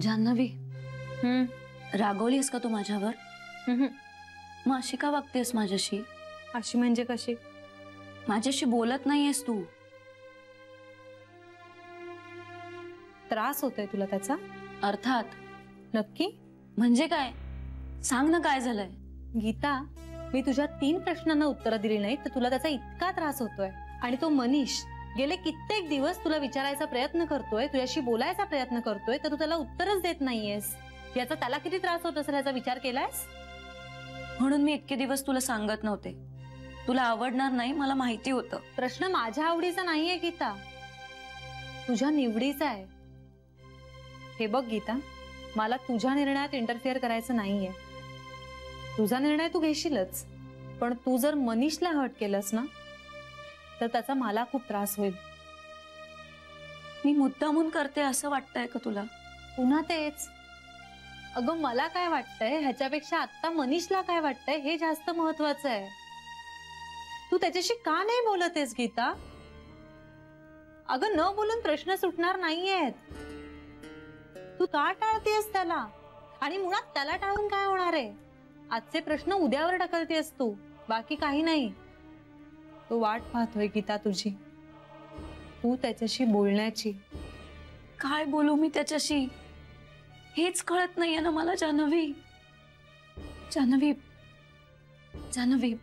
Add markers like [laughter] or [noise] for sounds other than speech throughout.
जान्हवी हम्म. रागवलीस का तू माझ्यावर? हम्म. मग अशी का वागतेस माझ्याशी? अशी म्हणजे कशी? माझ्याशी बोलत नाहीयेस तू. त्रास होतोय तुला त्याचा? अर्थात नक्की? म्हणजे काय? सांग ना काय झालंय. गीता मी तुझ्या तीन प्रश्नांना उत्तरं दिली नाहीत तर तुला त्याचा इतका त्रास होतोय. आणि तो मनीष गेले कित्येक दिवस तुला विचारायचा प्रयत्न करतोय तुझ्याशी बोलायचा प्रयत्न करतोय तर तू त्याला उत्तरच देत नाहीयेस. याचा त्याला किती त्रास होत असेल याचा विचार केलायस? म्हणून मी इतके दिवस तुला सांगत नव्हते. तुला आवडणार नाही मला माहिती होतं. प्रश्न माझ्या आवडीचा नाहीये गीता. तुझ्या निवडीचा आहे. हे बघ गीता. मला तुझ्या निर्णयात इंटरफिअर करायचं नाहीये. तुझा निर्णय तू घेशीलच पण तू जर मनीषला हर्ट केलंस ना तर त्याचा मला खूप त्रास होईल. मी मुद्दामून करते असं वाटतंय का तुला? पुन्हा तेच. अगं मला काय वाटतंय? ह्याच्यापेक्षा आता मनीषला काय वाटतंय? हे जास्त महत्वाचं आहे. तू त्याच्याशी का नाही बोलत आहेस गीता? अगं न बोलून प्रश्न सुटणार नाहीयेत. तू का टाळतेस त्याला. आणि मुळात त्याला टाळून काय होणार आहे? आजचे प्रश्न उद्यावर ढकलतेस तू. बाकी काही नाही. तो वाट पाहतोय गीता तुझी. तू त्याच्याशी बोलण्याची. काय बोलू मी त्याच्याशी? हेच कळत नाहीये ना मला जान्हवी. जान्हवी जान्हवी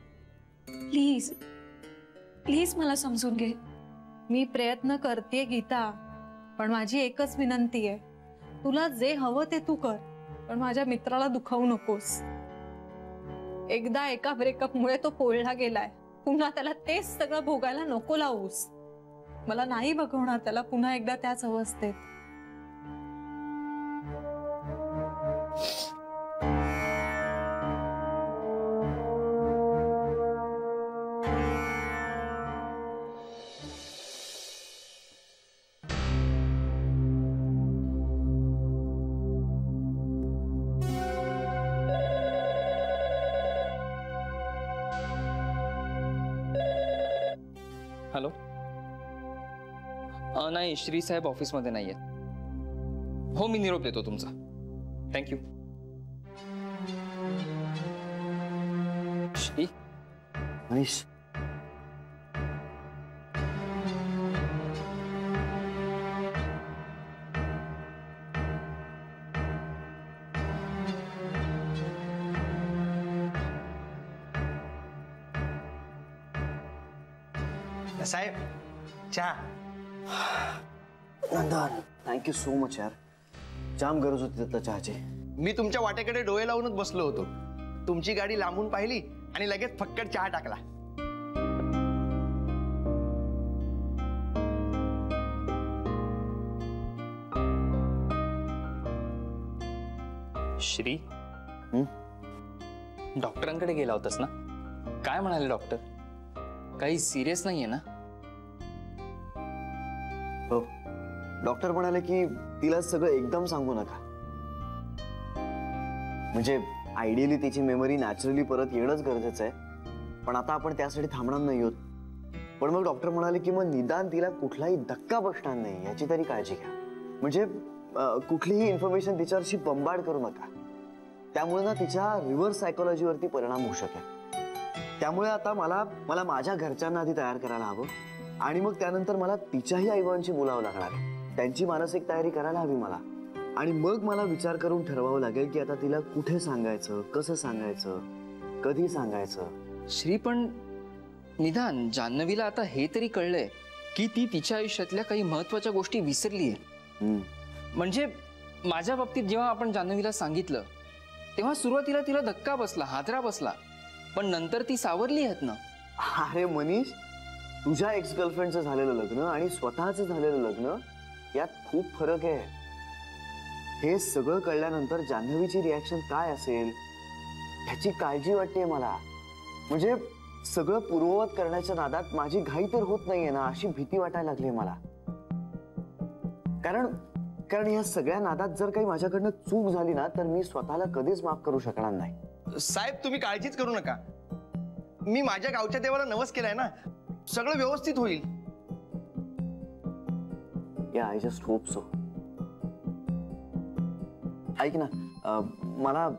प्लीज प्लीज मला समजून घे. मी प्रयत्न करते गीता पण माझी एकच विनंती आहे. तुला जे हवं ते तू कर पण माझ्या मित्राला दुखावू नकोस. एकदा एका ब्रेकअपमुळे तो पोळला गेलाय. पुन्हा त्याला तेच सगळं भोगायला नको लावूस. मला नाही बघवणार त्याला पुन्हा एकदा त्याच अवस्थेत. नाही श्री साहेब ऑफिसमध्ये नाही आहेत हो मी निरोप देतो तुमचा. Thank you Shri? Manish thank you so much यार. जाम गरज होती आता चहाची. मी तुमच्या वाटेकडे डोळे लावूनच बसलो होतो. तुमची गाडी लांबून पाहिली आणि लगेच फक्कड चहा टाकला. श्री? हं? डॉक्टरांकडे गेला होतास ना? काय म्हणाले डॉक्टर? काही सिरियस नाहीये ना? डॉक्टर म्हणाले की तिला सगळं एकदम सांगू नका. म्हणजे आयडियली तिची मेमरी नॅचरली परत येणंच गरजेचं आहे. पण आता आपण त्यासाठी थांबणार नाही आहोत. पण मग डॉक्टर म्हणाले की मग निदान तिला कुठलाही धक्का बसणार नाही याची तरी काळजी घ्या. म्हणजे कुठलीही इन्फॉर्मेशन तिच्यावरशी बंबाड करू नका. त्यामुळे ना तिच्या रिव्हर्स सायकोलॉजीवरती परिणाम होऊ शकेल. त्यामुळे आता मला मला माझ्या घरच्यांना आधी तयार करायला हवं. आणि मग त्यानंतर मला तिच्याही आईबाबांशी बोलावं लागणार आहे. त्यांची मानसिक तयारी करायला हवी मला. आणि मग मला विचार करून ठरवावं लागेल की आता तिला कुठे सांगायचं कसं सांगायचं कधी सांगायचं. श्री पण निदान जान्हवीला आता हे तरी कळलंय की ती तिच्या आयुष्यातल्या काही महत्त्वाच्या गोष्टी विसरलीये. हम्म. म्हणजे माझ्या बाबतीत जेव्हा आपण जान्हवीला सांगितलं तेव्हा सुरुवातीला तिला धक्का बसला हादरा बसला. पण नंतर ती सावरली आहेत ना. अरे मनीष तुझ्या एक्स गर्लफ्रेंडचं झालेलं लग्न आणि स्वतःच झालेलं लग्न यात खूप फरक आहे. हे सगळं कळल्यानंतर जान्हवीची रिॲक्शन काय असेल? ह्याची काळजी वाटते मला. म्हणजे सगळं पूर्ववत करण्याच्या नादात माझी घाई तर होत नाहीये ना अशी भीती वाटायला लागली मला. कारण कारण या सगळ्या नादात जर काही माझ्याकडनं चूक झाली ना तर मी स्वतःला कधीच माफ करू शकणार नाही. साहेब तुम्ही काळजीच करू नका. मी माझ्या गावच्या देवाला नवस केलाय ना सगळं व्यवस्थित होईल. या आय जस्ट होप सो ऐक ना अं, मला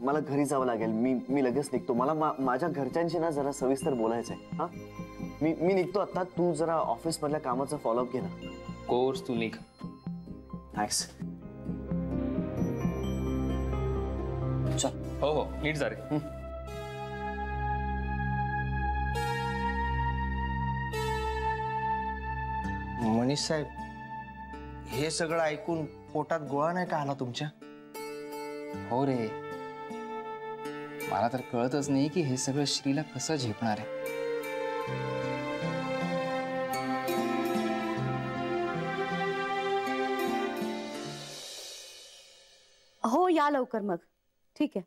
मला घरी जावं लागेल. मी मी लगेच निघतो. मला मा- माझ्या घरच्यांशी ना जरा सविस्तर बोलायचंय. हा? मी मी निघतो आता. तू जरा ऑफिस मधल्या कामाचा फॉलोअप घे ना. कोर्स तू निघ. थँक्स चल. हो हो. नीट जा रे. मनीष साहेब हे सगळं ऐकून पोटात गोळा नाही का आला तुमच्या? हो रे. मला तर कळतच नाही की हे सगळं श्रीला कसं झेपणार आहे. हो या लवकर मग. ठीक आहे.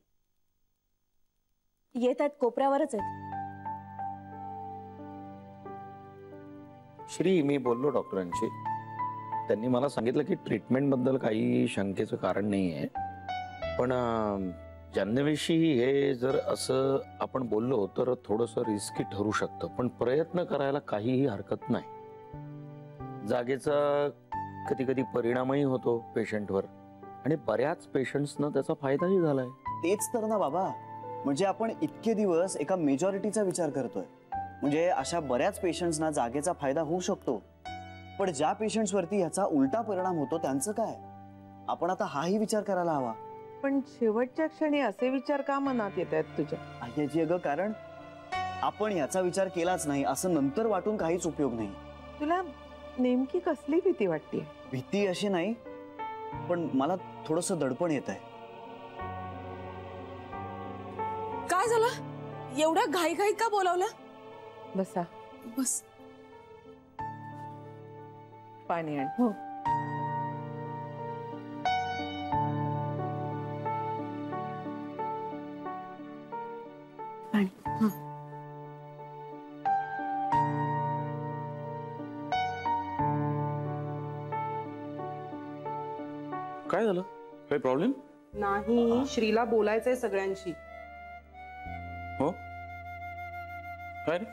येत आहेत कोपऱ्यावरच आहेत. श्री मी बोललो डॉक्टरांशी. त्यांनी मला सांगितलं की ट्रीटमेंटबद्दल काही शंकेचं कारण नाही आहे पण अं, हे जर असं आपण बोललो तर थोडंसं रिस्की ठरू शकतं. पण प्रयत्न करायला काहीही हरकत नाही. जागेचा कधी कधी परिणामही होतो पेशंटवर. आणि बऱ्याच पेशंट्सना त्याचा फायदाही झालाय. तेच तर ना बाबा. म्हणजे आपण इतके दिवस एका मेजॉरिटीचा विचार करतोय. म्हणजे अशा बऱ्याच पेशंट्सना जागेचा फायदा होऊ शकतो. पण ज्या पेशंट्स वरती याचा उलटा परिणाम होतो त्यांचं काय? आपण आता हाही विचार करायला हवा. पण शेवटच्या क्षणी असे विचार का मनात येत आहेत तुझ्या? याची अगं कारण आपण याचा विचार केलाच नाही असं नंतर वाटून काहीच उपयोग नाही. तुला नेमकी कसली भीती वाटते भीती अशी नाही पण मला थोडस दडपण येत आहे. काय झालं? एवढ्या घाई घाई का बोलावलं? बसा. बस. पाणी आण. हो. हं. काय झालं? काही प्रॉब्लेम नाही श्रीला बोलायचंय सगळ्यांशी. हो? काय रे?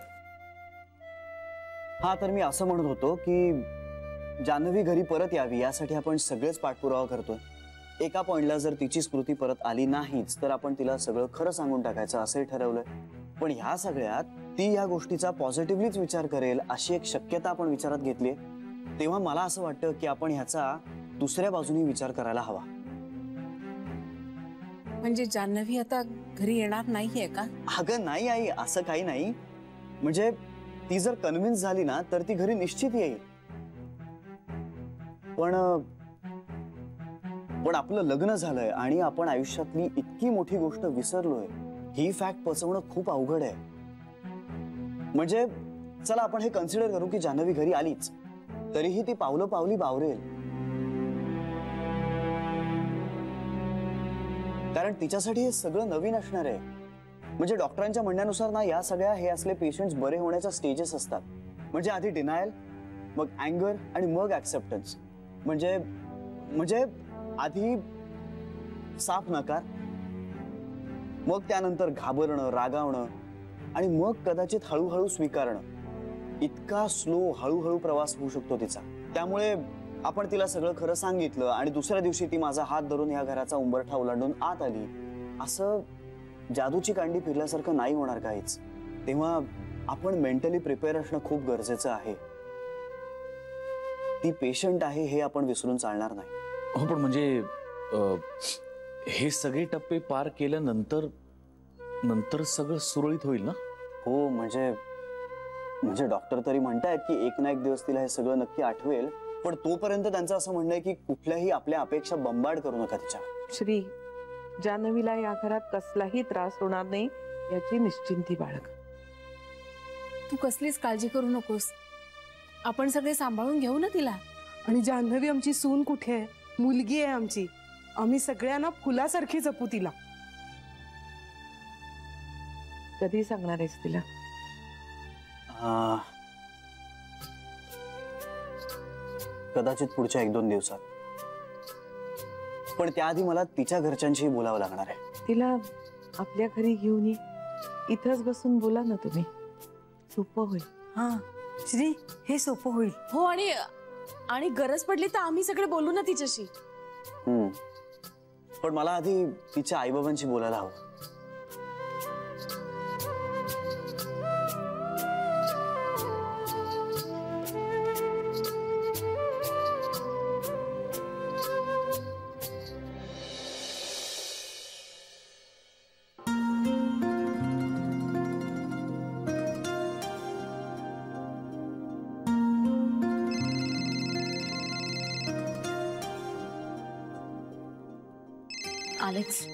हा तर मी असं म्हणत होतो की जान्हवी घरी परत यावी यासाठी आपण सगळेच पाठपुरावा करतोय. एका पॉइंटला जर तिची स्मृती परत आली नाहीच तर आपण तिला सगळं खरं सांगून टाकायचं असंही ठरवलंय. पण ह्या सगळ्यात ती या गोष्टीचा पॉझिटिव्हलीच विचार करेल अशी एक शक्यता आपण विचारात घेतली तेव्हा मला असं वाटतं की आपण ह्याचा दुसऱ्या बाजूने विचार करायला हवा. म्हणजे जान्हवी आता घरी येणार नाहीये का? अगं नाही आई असं काही नाही. म्हणजे ती जर कन्व्हिन्स झाली ना तर ती घरी निश्चित येईल. पण पण आपलं लग्न झालंय आणि आपण आयुष्यातली इतकी मोठी गोष्ट विसरलोय ही फॅक्ट पचवणं खूप अवघड आहे. म्हणजे चला आपण हे कन्सिडर करू की जान्हवी घरी आलीच तरीही ती पावलं पावली बावरेल. कारण तिच्यासाठी हे सगळं नवीन असणार आहे. म्हणजे डॉक्टरांच्या म्हणण्यानुसार ना या सगळ्या हे असले पेशंट्स बरे होण्याच्या स्टेजेस असतात. म्हणजे आधी डिनायल मग अँगर आणि मग ऍक्सेप्टन्स म्हणजे म्हणजे आधी साफ नकार मग त्यानंतर घाबरणं रागावणं आणि मग कदाचित हळूहळू स्वीकारणं. इतका स्लो हळूहळू प्रवास होऊ शकतो तिचा. त्यामुळे आपण तिला सगळं खरं सांगितलं आणि दुसऱ्या दिवशी ती माझा हात धरून या घराचा उंबरठा ओलांडून आत आली. असं जादूची कांडी फिरल्यासारखं नाही होणार काहीच तेव्हा आपण मेंटली प्रिपेअर असणं खूप गरजेचं आहे. ती पेशंट आहे हे आपण विसरून चालणार नाही. हो पण म्हणजे अं, हे सगळे टप्पे पार केल्यानंतर नंतर सगळं सुरळीत होईल ना? हो म्हणजे म्हणजे डॉक्टर तरी म्हणतायत की एक ना एक दिवस तिला हे सगळं नक्की आठवेल पण तोपर्यंत त्यांचं असं म्हणणं आहे की कुठल्याही आपल्या अपेक्षा बंबाड करू नका तिच्या. श्री जान्हवीला या घरात कसलाही त्रास होणार नाही याची निश्चिंती बाळग. तू कसलीच काळजी करू नकोस. आपण सगळे सांभाळून घेऊ ना तिला. आणि जान्हवी आमची सून कुठे आहे? मुलगी आहे आमची. आम्ही सगळ्यांना फुलासारखी जपू तिला. कधी सांगणार आहेस तिला? कदाचित पुढच्या एक दोन दिवसात. पण त्याआधी मला तिच्या घरच्यांशी बोलावं लागणार आहे. तिला आपल्या घरी घेऊन ये. इथंच बसून बोला ना तुम्ही. सोपं होईल. हा. श्री हे सोपं होईल. हो आणि आणि गरज पडली तर आम्ही सगळे बोलू ना तिच्याशी. हम्म. पण मला आधी तिच्या आईबाबांशी बोलायला हवं. Alex.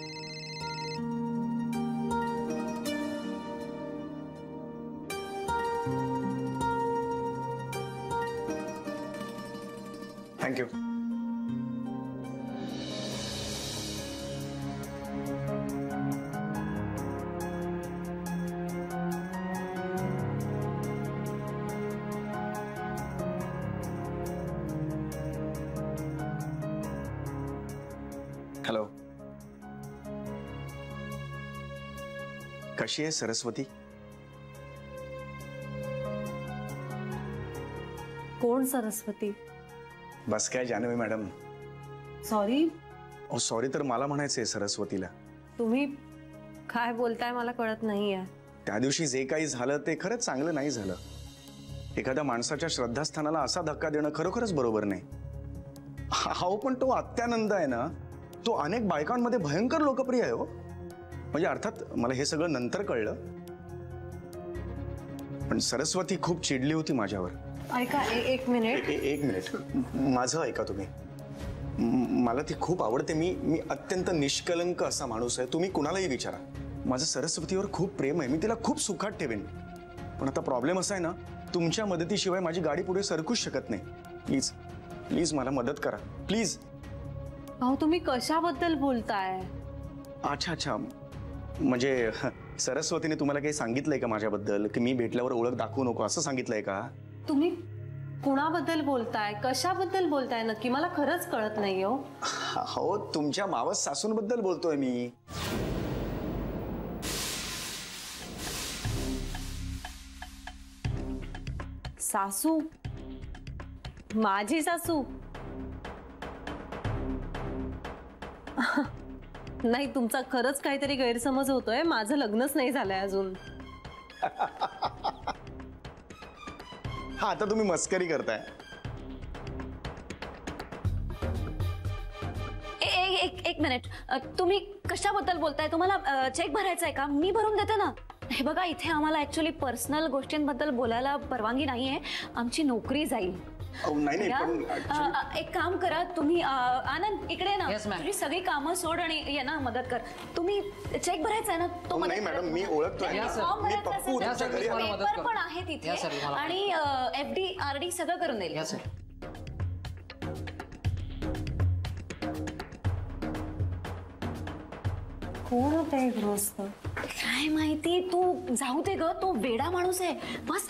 कशी आहे सरस्वती. कोण सरस्वती? बस काय जानवी मॅडम. सॉरी ओ सॉरी तर मला म्हणायचंय सरस्वतीला. तुम्ही काय बोलताय मला कळत नाहीये. त्या दिवशी जे काही झालं ते खरंच चांगलं नाही झालं. एखाद्या माणसाच्या श्रद्धास्थानाला असा धक्का देणं खरोखरच बरोबर नाही. हो पण तो अत्यानंद आहे ना तो अनेक बायकांमध्ये भयंकर लोकप्रिय आहे हो. म्हणजे अर्थात मला हे सगळं नंतर कळलं. पण सरस्वती खूप चिडली होती माझ्यावर. ऐका एक मिनिट. एक मिनिट. माझं ऐका तुम्ही. मला ती खूप आवडते. मी मी अत्यंत निष्कलंक असा माणूस आहे. तुम्ही कुणालाही विचारा. माझं सरस्वतीवर खूप प्रेम आहे. मी तिला खूप सुखात ठेवेन. पण आता प्रॉब्लेम असा आहे ना तुमच्या मदतीशिवाय माझी गाडी पुढे सरकूच शकत नाही. प्लीज़ प्लीज़ मला मदत करा. प्लीज़ अहो तुम्ही कशाबद्दल बोलताय? अच्छा अच्छा. म्हणजे [laughs] सरस्वतीने तुम्हाला काही सांगितलंय का माझ्याबद्दल? की मी भेटल्यावर ओळख दाखवू नको असं सांगितलंय का? तुम्ही कुणाबद्दल बोलताय? कशाबद्दल बोलताय नक्की? मला खरंच कळत नाही हो. [laughs] हो तुमच्या मावस सासूंबद्दल बोलतोय मी. सासू? माझी सासू? [laughs] नाही तुमचा खरंच काहीतरी गैरसमज होतोय. माझं लग्नच नाही झालंय अजून. हा आता तुम्ही मस्करी करताय. ए- ए- एक एक मिनिट. अ, तुम्ही कशाबद्दल बोलताय? तुम्हाला चेक भरायचा आहे का? मी भरून देते ना. हे बघा इथे आम्हाला ऍक्च्युली पर्सनल गोष्टींबद्दल बोलायला परवानगी नाहीये. आमची नोकरी जाईल. नाही? पण अ, actually- अ, एक काम करा तुम्ही अ, आनंद इकडे ना Yes, ma'am. तुझी सगळी कामं सोड आणि ये ना मदत कर तुम्ही चेक भरायचा आहे ना तो मदत नाही करा मॅडम मी तुम्हाला. ओळखतोय या, sir. फॉर्म मी भरायचा पप्पू असेल तुमच्या तर घरी मला मदत पेपर करतो. पण आहे तिथे या, sir, मला- आणि एफ डी आर डी सगळं करून देईल या सर कोण होतं हे गृहस्थ काय माहिती तू जाऊ दे ग तो वेडा माणूस आहे बस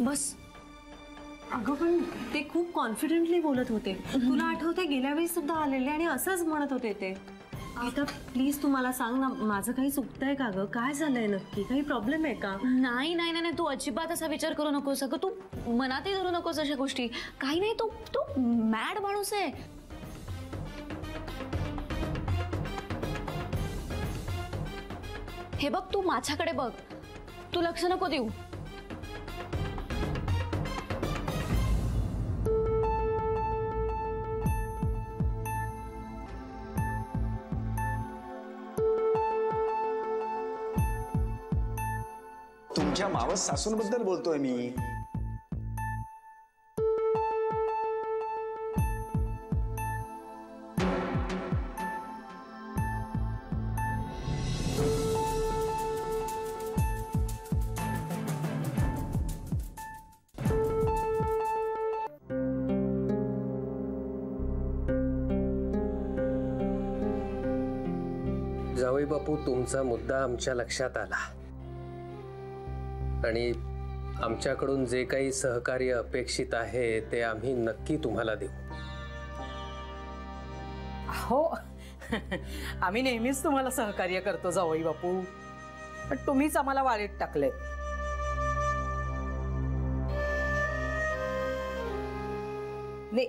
बस अगं पण ते खूप कॉन्फिडेंटली बोलत होते. तुला आठवते गेल्या वेळी सुद्धा आलेले आणि असंच म्हणत होते ते. आता प्लीज तू मला सांग ना माझं काही चुकतंय का गं? काय झालंय नक्की? काही प्रॉब्लेम आहे का? नाही नाही नाही नाही, तू अजिबात असा विचार करू नकोस अगं. तू मनातही धरू नकोस अशा गोष्टी. काही नाही तू तू मॅड माणूस आहे. हे बघ तू माझ्याकडे बघ. तू लक्ष नको देऊ. मावस सासूंबद्दल बोलतोय मी. जावई बापू तुमचा मुद्दा आमच्या लक्षात आला. आणि आमच्याकडून जे काही सहकार्य अपेक्षित आहे ते आम्ही नक्की तुम्हाला देऊ. हो. आम्ही नेहमीच तुम्हाला सहकार्य करतो जावई बापू. पण तुम्हीच आम्हाला वाळीत टाकले नाही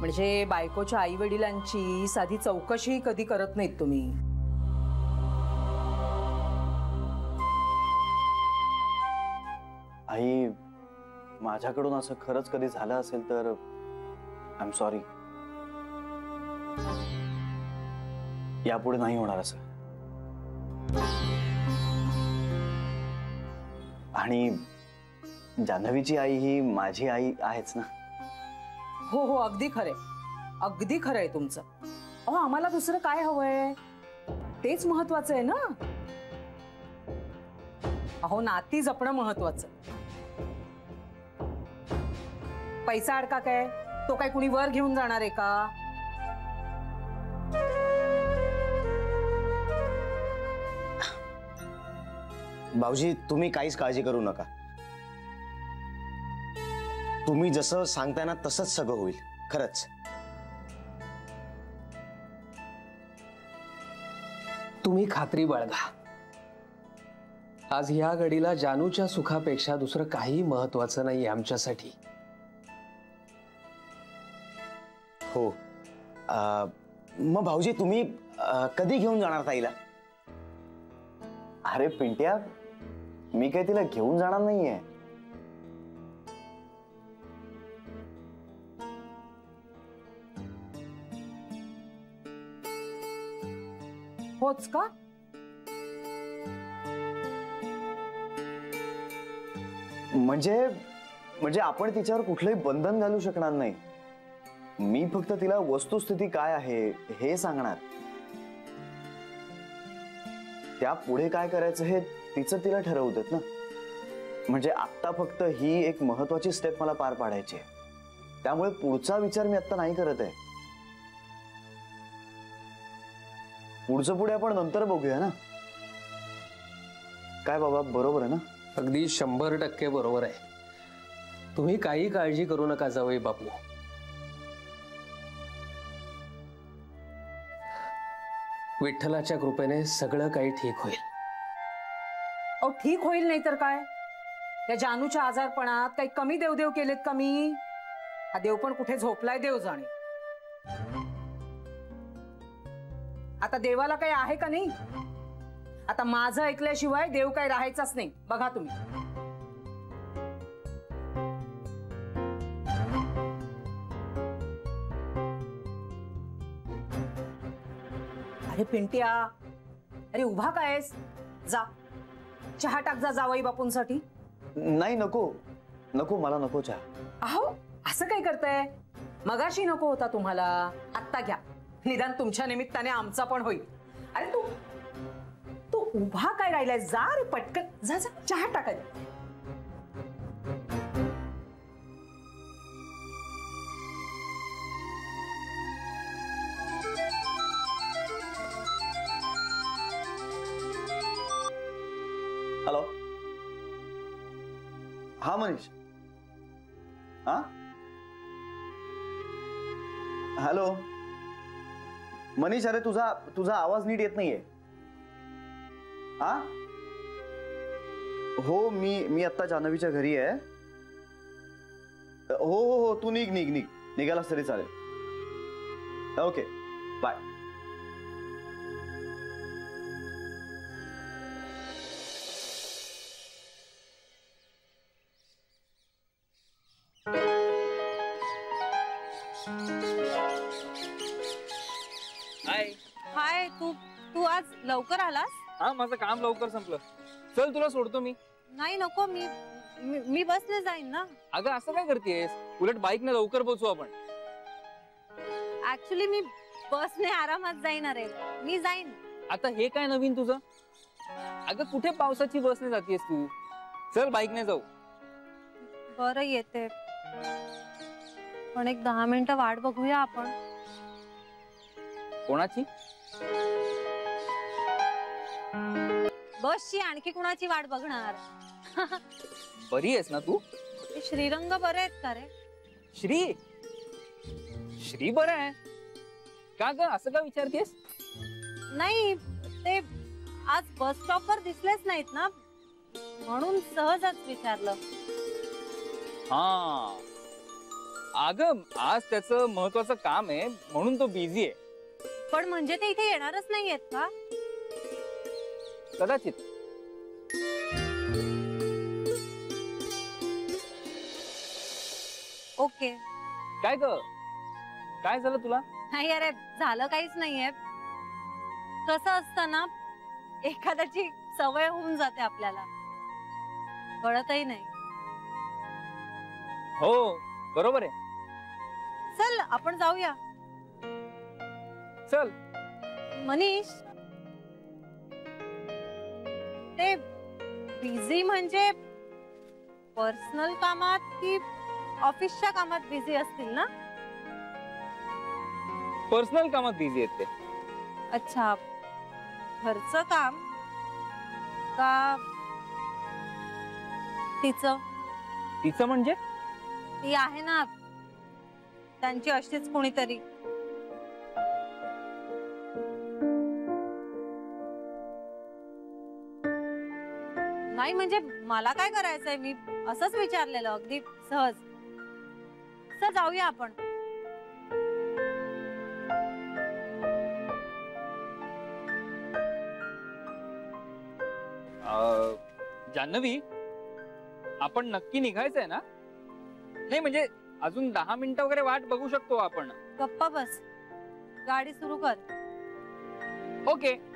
म्हणजे बायकोच्या आई वडिलांची साधी चौकशी कधी करत नाहीत तुम्ही? आई माझ्याकडून असं खरंच कधी झालं असेल तर आय एम सॉरी यापुढे नाही होणार असं. आणि जान्हवीची आई ही माझी आई आहेच ना? हो हो अगदी खरे अगदी खरं आहे तुमचं. अहो आम्हाला दुसरं काय हवंय? तेच महत्वाचं आहे ना? अहो नाती जपणं महत्वाचं. पैसा अडका काय? तो काय कुणी वर घेऊन जाणार आहे का? भाऊजी तुम्ही काहीच काळजी करू नका. तुम्ही जसं सांगताय ना तसंच सगळं होईल. खरंच. तुम्ही खात्री बाळगा. आज ह्या घडीला जानूच्या सुखापेक्षा दुसरं काही महत्वाचं नाही आमच्यासाठी. हो. अं, मग भाऊजी तुम्ही अं, कधी घेऊन जाणार ताईला? अरे पिंट्या मी काही तिला घेऊन जाणार नाहीये. होच का? म्हणजे म्हणजे आपण तिच्यावर कुठलंही बंधन घालू शकणार नाही. मी फक्त तिला वस्तुस्थिती काय आहे हे सांगणार. त्या पुढे काय करायचं हे तिचं तिला ठरवू देत ना. म्हणजे आत्ता फक्त ही एक महत्वाची स्टेप मला पार पाडायची आहे. त्यामुळे पुढचा विचार मी आत्ता नाही करत आहे. पुढचं पुढे आपण नंतर बघूया ना. काय बाबा बरोबर आहे ना? अगदी शंभर टक्के बरोबर आहे. तुम्ही काही काळजी करू नका जावई बापू. विठ्ठलाच्या कृपेने सगळं काही ठीक होईल. अहो ठीक होईल नाही तर काय? या जानूच्या आजारपणात काही कमी देवदेव केलेत का मी? हा देव पण कुठे झोपलाय देव जाणे. आता देवाला काही आहे का नाही? आता माझं ऐकल्याशिवाय देव काही राहायचाच नाही. बघा तुम्ही. अरे पिंट्या अरे उभा काय आहेस? जा. चहा टाक जा जावई बापूंसाठी. नाही नको. नको मला नको चहा. अहो असं काय करताय? मगाशी नको होता तुम्हाला. आत्ता घ्या. निदान तुमच्या निमित्ताने आमचा पण होईल. अरे तू तू उभा काय राहिलाय? जा रे पटकन. जा जा. चहा टाकाय हा मनीष. हा? हॅलो मनीष अरे तुझा तुझा आवाज नीट येत नाहीये. हा? हो मी मी आत्ता जान्हवीच्या घरी आहे. हो हो हो तू निघ निघ निघ. निघालास तरी चालेल. ओके बाय आलास? हा माझं काम लवकर संपलं. चल तुला सोडतो मी. नाही नको मी मी- मी बसने जाईन ना. अगं असं काय करतेस? उलट बाईकने लवकर पोहोचू आपण. ऍक्च्युली मी बसने आरामात जाईन अरे मी जाईन. आता हे काय नवीन तुझं? अगं कुठे पावसाची बसने जातेस तू? चल बाईकने जाऊ. बरं येते. पण एक दहा मिनिटं वाट बघूया आपण. कोणाची? बसची आणखी कुणाची वाट बघणार? बरी आहेस ना तू? श्रीरंग बरे आहेत का रे? श्री? श्री बरं आहे. का ग असं का विचारतेस? नाही ते आज बस स्टॉपवर दिसलेच नाहीत ना? म्हणून सहजच विचारलं. हा. अग आज त्याचं महत्वाचं काम आहे म्हणून तो बिझी आहे. पण म्हणजे ते इथे येणारच नाहीयेत का? कदाचित. ओके. काय ग? काय झालं तुला? नाही अरे झालं काहीच नाहीये. कसं असतं ना एखाद्याची सवय होऊन जाते आपल्याला. कळतही नाही. हो बरोबर आहे. चल आपण जाऊया. चल. मनीष ते बिझी म्हणजे पर्सनल कामात की ऑफिसच्या कामात बिझी असतील ना? पर्सनल कामात बिझी आहेत ते. अच्छा. घरचं काम का तिचं? तिचं म्हणजे? ती आहे ना. त्यांची अशीच कोणीतरी. नाही म्हणजे मला काय करायचंय? मी असंच विचारलेलं अगदी सहज. सर जाऊया आपण. जान्हवी आपण नक्की निघायचंय ना? नाही म्हणजे अजून दहा मिनिटं वगैरे वाट बघू शकतो आपण. गप्पा बस. गाडी सुरू कर. ओके.